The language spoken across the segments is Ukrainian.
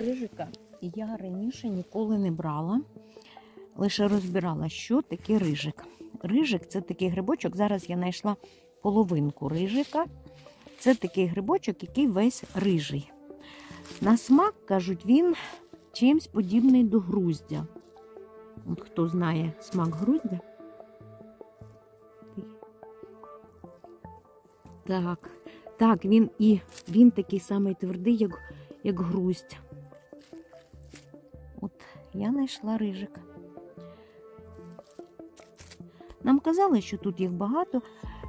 Рижика я раніше ніколи не брала, лише розбирала, що таке рижик. Рижик це такий грибочок. Зараз я знайшла половинку рижика. Це такий грибочок, який весь рижий. На смак, кажуть, він чимсь подібний до груздя. Хто знає смак груздя? Так, так, він і він такий самий твердий, як, як груздь. Я знайшла рижик. Нам казали, що тут їх багато.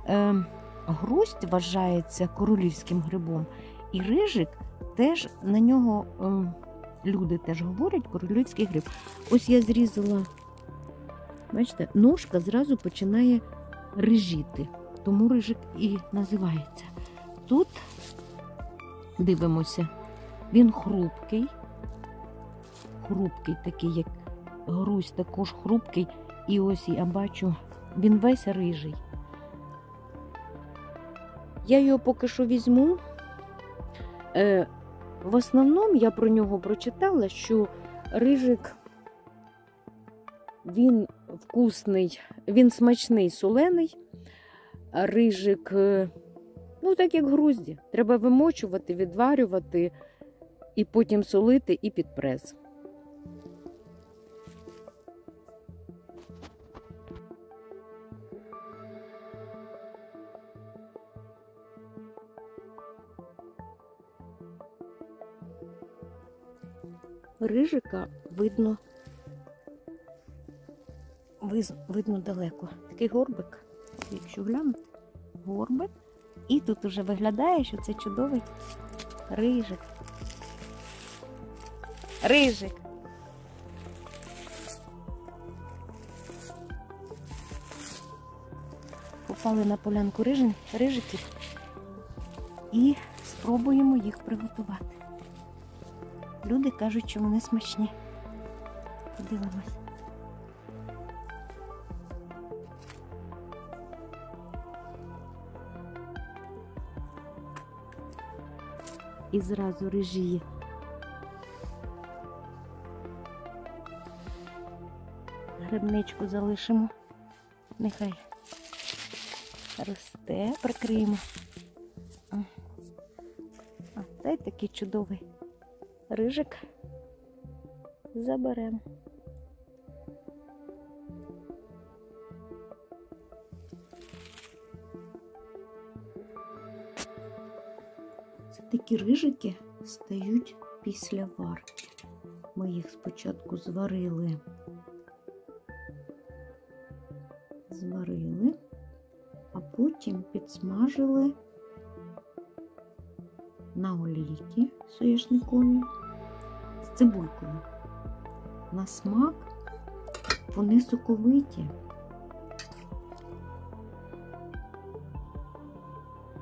Е, грусть вважається королівським грибом, і рижик теж на нього е, люди теж говорять королівський гриб. Ось я зрізала, бачите, ножка зразу починає рижіти, тому рижик і називається. Тут дивимося, він хрупкий, хрупкий такий, як грусть, також хрупкий. І ось я бачу, він весь рижий. Я його поки що візьму. Е, в основному я про нього прочитала, що рижик він вкусний, він смачний, солений, рижик, е, ну так як грузді. Треба вимочувати, відварювати і потім солити і під прес. Рижика видно, видно далеко. Такий горбик, якщо глянути, горбик. І тут уже виглядає, що це чудовий рижик. Рижик. Попали на полянку рижин, рижиків і спробуємо їх приготувати. Люди кажуть, що вони смачні. Подивимось. І зразу режіє. Грибничку залишимо. Нехай росте, прикриємо. А такий чудовий рижик заберемо. Це такі рижики стають після варки. Ми їх спочатку зварили. Зварили, а потім підсмажили на олійки соняшникові з цибулькою. На смак вони соковиті.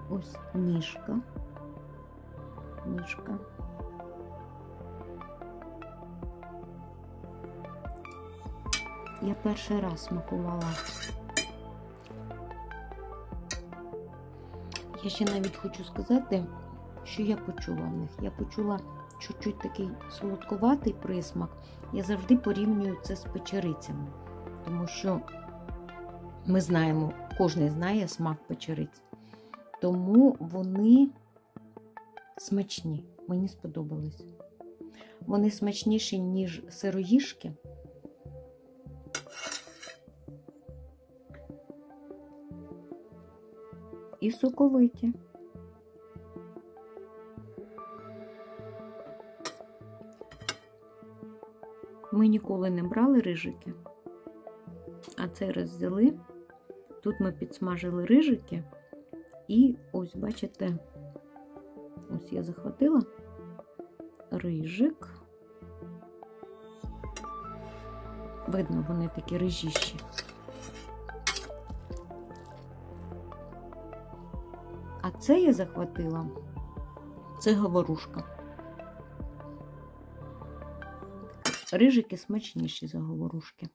Ось ніжка. Ніжка. Я перший раз смакувала. Я ще навіть хочу сказати, що я почула в них. Я почула чуть-чуть такий солодкуватий присмак. Я завжди порівнюю це з печерицями, тому що ми знаємо, кожен знає смак печериць. Тому вони смачні, мені сподобались. Вони смачніші, ніж сироїшки. І соковиті. Ми ніколи не брали рижики, а цей раз взяли. Тут ми підсмажили рижики, і ось, бачите, ось я захватила рижик. Видно, вони такі рижіші. А це я захватила, це говорушка. Рижики смачніші за говорушки.